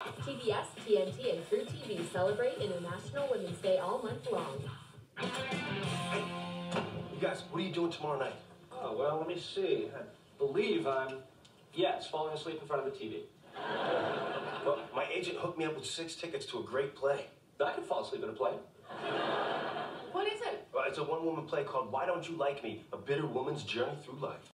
TBS, TNT, and truTV celebrate International Women's Day all month long. You guys, what are you doing tomorrow night? Oh, well, let me see. I believe I'm, yes, falling asleep in front of the TV. Well, my agent hooked me up with six tickets to a great play. I could fall asleep in a play. What is it? Well, it's a one-woman play called Why Don't You Like Me? A Bitter Woman's Journey Through Life.